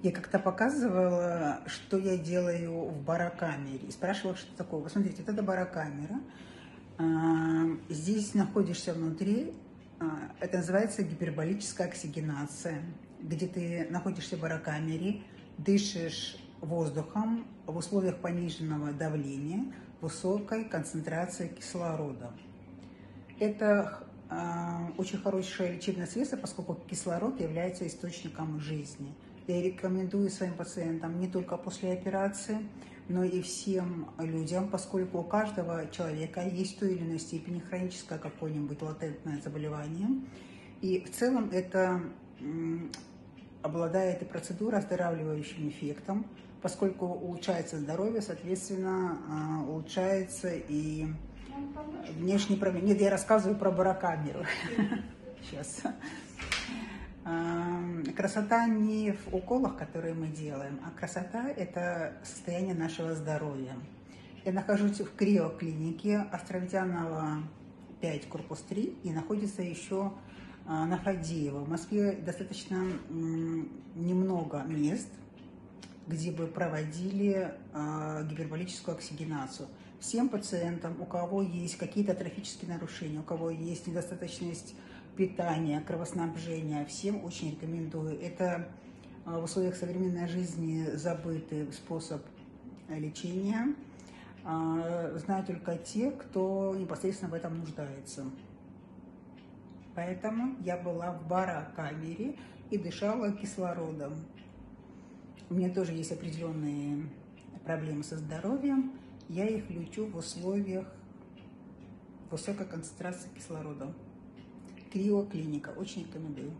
Я как-то показывала, что я делаю в барокамере. И спрашивала, что такое. Вы смотрите, это барокамера. А, здесь находишься внутри. А, это называется гиперболическая оксигенация, где ты находишься в барокамере, дышишь воздухом в условиях пониженного давления, высокой концентрации кислорода. Это э, очень хорошее лечебное средство, поскольку кислород является источником жизни – я рекомендую своим пациентам не только после операции, но и всем людям, поскольку у каждого человека есть в той или иной степени хроническое какое-нибудь латентное заболевание. И в целом это обладает и процедура оздоравливающим эффектом, поскольку улучшается здоровье, соответственно, а, улучшается и внешний проблем. Нет, я рассказываю про барокамеру. Сейчас. Красота не в уколах, которые мы делаем, а красота – это состояние нашего здоровья. Я нахожусь в криоклинике Островитянова 5, корпус 3, и находится еще а, на Фадеева. В Москве достаточно немного мест, где бы проводили а, гиперболическую оксигенацию. Всем пациентам, у кого есть какие-то трофические нарушения, у кого есть недостаточность питания, кровоснабжения. Всем очень рекомендую. Это а, в условиях современной жизни забытый способ лечения. А, знают только те, кто непосредственно в этом нуждается. Поэтому я была в барокамере и дышала кислородом. У меня тоже есть определенные проблемы со здоровьем. Я их лечу в условиях высокой концентрации кислорода. Криоклиника. Очень рекомендую.